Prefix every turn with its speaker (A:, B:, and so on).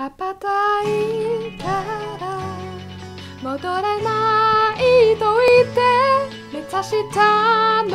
A: 羽ばたいたら戻れないと言って目指したの。